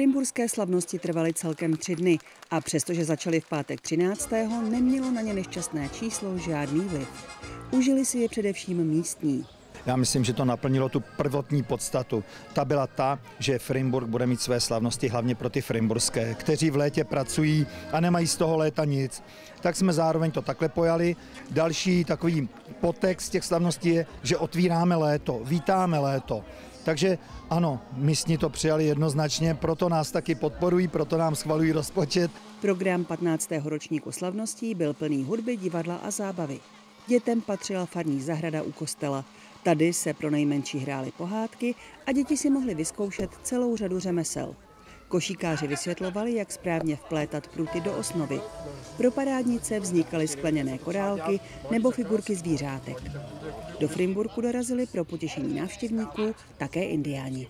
Frimburské slavnosti trvaly celkem tři dny a přestože začaly v pátek 13. nemělo na ně nešťastné číslo žádný vliv. Užili si je především místní. Já myslím, že to naplnilo tu prvotní podstatu. Ta byla ta, že Frimburg bude mít své slavnosti hlavně pro ty frimburské, kteří v létě pracují a nemají z toho léta nic. Tak jsme zároveň to takhle pojali. Další takový potext těch slavností je, že otvíráme léto, vítáme léto. Takže ano, místní to přijali jednoznačně, proto nás taky podporují, proto nám schvalují rozpočet. Program 15. ročníku slavností byl plný hudby, divadla a zábavy. Dětem patřila farní zahrada u kostela. Tady se pro nejmenší hrály pohádky a děti si mohly vyzkoušet celou řadu řemesel. Košíkáři vysvětlovali, jak správně vplétat pruty do osnovy. Pro parádnice vznikaly skleněné korálky nebo figurky zvířátek. Do Frimburku dorazili pro potěšení návštěvníků také indiáni.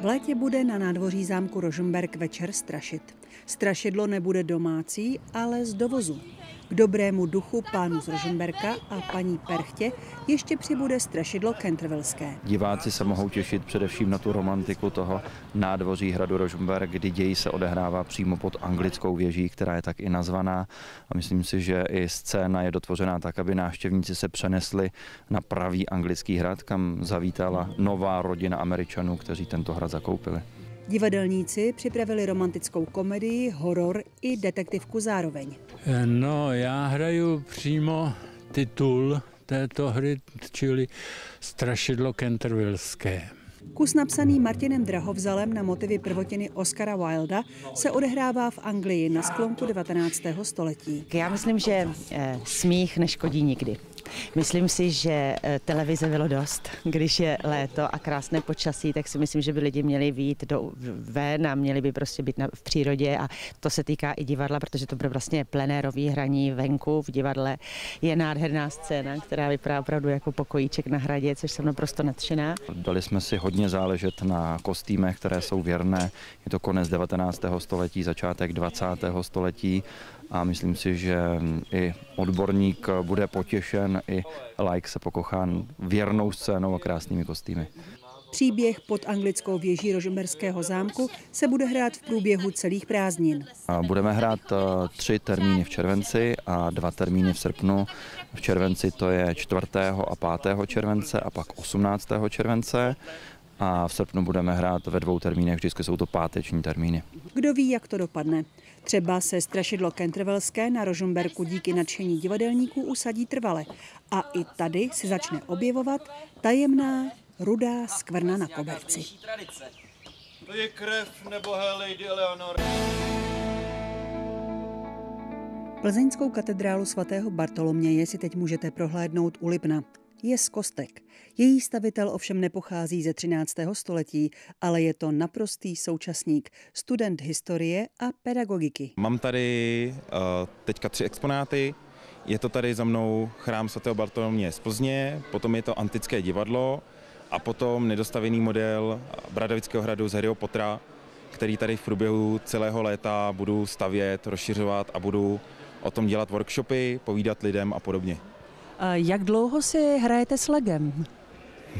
V létě bude na nádvoří zámku Rožemberg večer strašit. Strašidlo nebude domácí, ale z dovozu. K dobrému duchu pánu z Roženberka a paní Perchtě ještě přibude strašidlo Kentrvelské. Diváci se mohou těšit především na tu romantiku toho nádvoří hradu Rožemberg, kdy děj se odehrává přímo pod anglickou věží, která je tak i nazvaná. A myslím si, že i scéna je dotvořená tak, aby návštěvníci se přenesli na pravý anglický hrad, kam zavítala nová rodina Američanů, kteří tento hrad zakoupili. Divadelníci připravili romantickou komedii, horor i detektivku zároveň. No, já hraju přímo titul této hry, čili Strašidlo Kentervilské. Kus napsaný Martinem Drahovzalem na motivy prvotiny Oscara Wilda se odehrává v Anglii na sklonku 19. století. Já myslím, že eh, smích neškodí nikdy. Myslím si, že eh, televize bylo dost. Když je léto a krásné počasí, tak si myslím, že by lidi měli výjít do ven a měli by prostě být na, v přírodě a to se týká i divadla, protože to bude vlastně plenérový hraní venku v divadle. Je nádherná scéna, která vypadá opravdu jako pokojíček na hradě, což jsem naprosto nadšená. Dali jsme si hodně záležet na kostýmech, které jsou věrné. Je to konec 19. století, začátek 20. století a myslím si, že i odborník bude potěšen, i like se pokochá věrnou scénou a krásnými kostýmy. Příběh pod anglickou věží Rožemberského zámku se bude hrát v průběhu celých prázdnin. Budeme hrát eh, tři termíny v červenci a dva termíny v srpnu. V červenci to je 4. a 5. července a pak 18. července a v srpnu budeme hrát ve dvou termínech, vždycky jsou to páteční termíny. Kdo ví, jak to dopadne. Třeba se strašidlo Kentrvelské na Rožumberku díky nadšení divadelníků usadí trvale. A i tady se začne objevovat tajemná rudá skvrna na koberci. To je krev nebo Lady Eleanor. Plzeňskou katedrálu svatého Bartoloměje si teď můžete prohlédnout u Lipna je z Kostek. Její stavitel ovšem nepochází ze 13. století, ale je to naprostý současník, student historie a pedagogiky. Mám tady uh, teďka tři exponáty. Je to tady za mnou chrám svatého Bartolomě z Plzně, potom je to antické divadlo a potom nedostavený model Bradavického hradu z Harryho Pottera, který tady v průběhu celého léta budu stavět, rozšiřovat a budu o tom dělat workshopy, povídat lidem a podobně. Jak dlouho si hrajete s legem?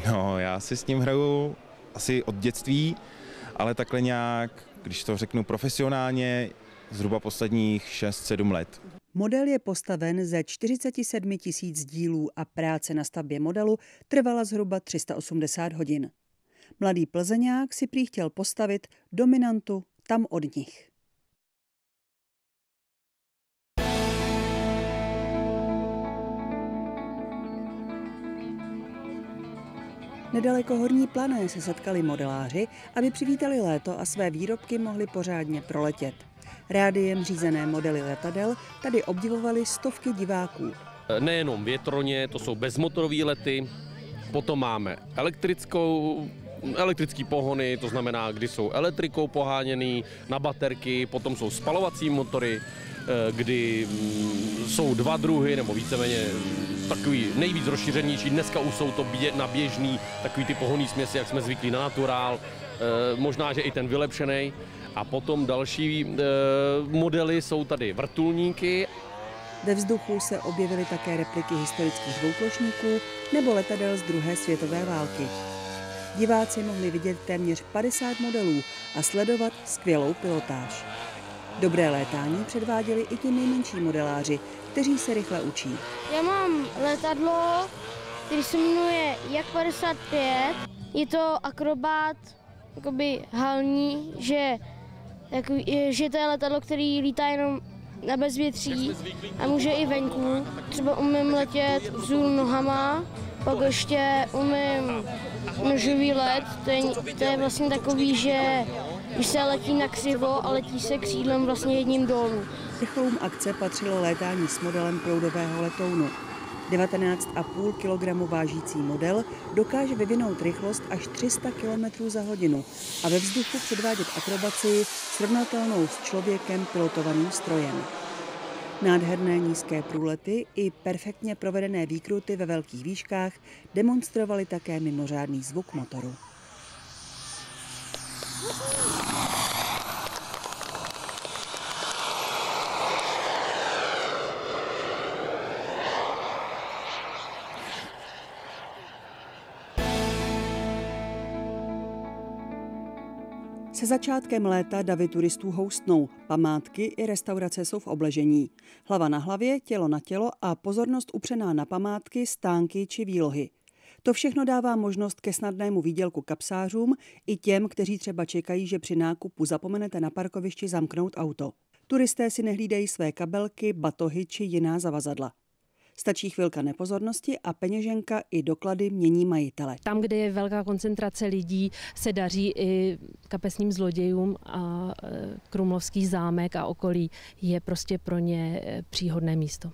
No, já si s ním hraju asi od dětství, ale takhle nějak, když to řeknu profesionálně, zhruba posledních 6-7 let. Model je postaven ze 47 tisíc dílů a práce na stavbě modelu trvala zhruba 380 hodin. Mladý plzeňák si prý chtěl postavit dominantu tam od nich. Nedaleko Horní plané se setkali modeláři, aby přivítali léto a své výrobky mohli pořádně proletět. Rádiem řízené modely letadel tady obdivovali stovky diváků. Nejenom větroně, to jsou bezmotorové lety, potom máme elektrickou elektrické pohony, to znamená, kdy jsou elektrikou poháněný na baterky, potom jsou spalovací motory, eh, kdy mm, jsou dva druhy, nebo víceméně takový nejvíc rozšířenější. Dneska už jsou to bě, na běžný takový ty pohonný směsi, jak jsme zvyklí na naturál, e, možná, že i ten vylepšený. A potom další e, modely jsou tady vrtulníky. Ve vzduchu se objevily také repliky historických dvouplošníků nebo letadel z druhé světové války. diváci mohli vidět téměř 50 modelů a sledovat skvělou pilotáž. Dobré létání předváděli i ti nejmenší modeláři, kteří se rychle učí. Já mám letadlo, který se jmenuje Jak 55. Je to akrobát, jakoby halní, že, jako, že to je letadlo, který lítá jenom na bezvětří a může i venku. Třeba umím letět vzůl nohama, pak ještě umím nožový let, to je, to je vlastně takový, že když se letí na křivo a letí se křídlem vlastně jedním dolů. Vrcholům akce patřilo létání s modelem proudového letounu. 19,5 kg vážící model dokáže vyvinout rychlost až 300 km za hodinu a ve vzduchu předvádět akrobaci srovnatelnou s člověkem pilotovaným strojem. Nádherné nízké průlety i perfektně provedené výkruty ve velkých výškách demonstrovaly také mimořádný zvuk motoru. Se začátkem léta davy turistů houstnou, památky i restaurace jsou v obležení. Hlava na hlavě, tělo na tělo a pozornost upřená na památky, stánky či výlohy. To všechno dává možnost ke snadnému výdělku kapsářům i těm, kteří třeba čekají, že při nákupu zapomenete na parkovišti zamknout auto. Turisté si nehlídají své kabelky, batohy či jiná zavazadla. Stačí chvilka nepozornosti a peněženka i doklady mění majitele. Tam, kde je velká koncentrace lidí, se daří i kapesním zlodějům a e, Krumlovský zámek a okolí je prostě pro ně e, příhodné místo.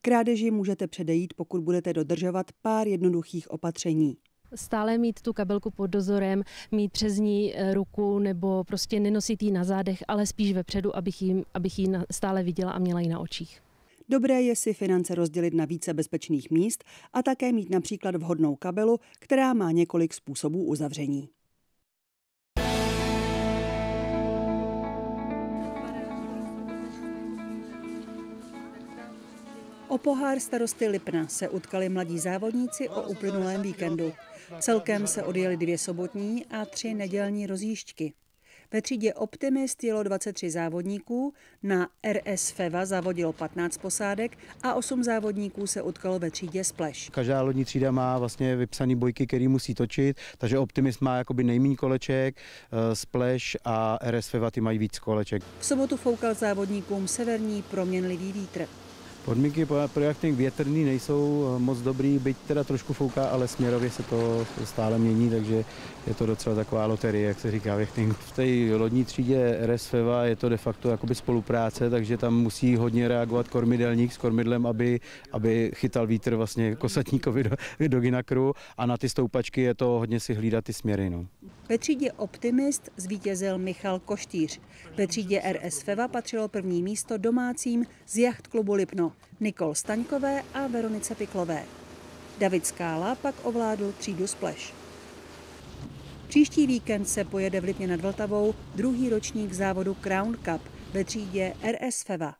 Krádeži můžete předejít, pokud budete dodržovat pár jednoduchých opatření stále mít tu kabelku pod dozorem, mít přes ní e, ruku nebo prostě nenosit ji na zádech, ale spíš vepředu, abych ji, abych ji stále viděla a měla ji na očích. Dobré je si finance rozdělit na více bezpečných míst a také mít například vhodnou kabelu, která má několik způsobů uzavření. O pohár starosty Lipna se utkali mladí závodníci o uplynulém víkendu. Celkem se odjeli dvě sobotní a tři nedělní rozjížďky. Ve třídě Optimist jelo 23 závodníků, na RS Feva zavodilo 15 posádek a 8 závodníků se utkalo ve třídě Splash. Každá lodní třída má vlastně vypsaný bojky, který musí točit, takže Optimist má jakoby nejméně koleček, eh, Splash a RS Feva ty mají víc koleček. V sobotu foukal závodníkům severní proměnlivý vítr. Podmínky pro jachting větrný nejsou eh, moc dobrý, byť teda trošku fouká, ale směrově se to stále mění, takže je to docela taková loterie, jak se říká v jachtingu. V té lodní třídě RSFEVA je to de facto jakoby spolupráce, takže tam musí hodně reagovat kormidelník s kormidlem, aby, aby chytal vítr vlastně kosatníkovi do, do ginakru a na ty stoupačky je to hodně si hlídat ty směry. No. Ve třídě Optimist zvítězil Michal Koštýř. Ve třídě RS Feva patřilo první místo domácím z jacht klubu Lipno, Nikol Staňkové a Veronice Piklové. David Skála pak ovládl třídu Splash. Příští víkend se pojede v Lipně nad Vltavou druhý ročník závodu Crown Cup ve třídě RS Feva.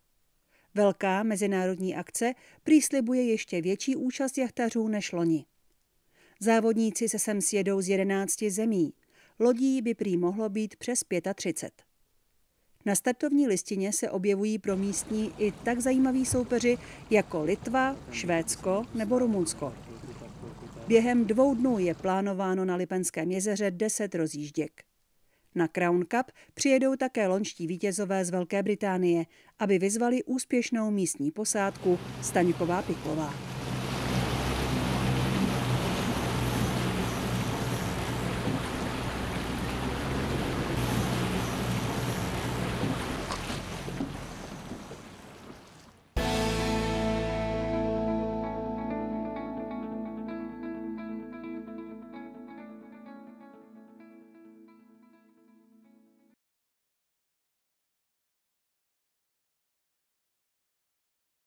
Velká mezinárodní akce příslibuje ještě větší účast jachtařů než loni. Závodníci se sem sjedou z 11 zemí. Lodí by prý mohlo být přes 35. Na startovní listině se objevují pro místní i tak zajímaví soupeři jako Litva, Švédsko nebo Rumunsko. Během dvou dnů je plánováno na Lipenském jezeře 10 rozjížděk. Na Crown Cup přijedou také lončtí vítězové z Velké Británie, aby vyzvali úspěšnou místní posádku Staňková Piklová.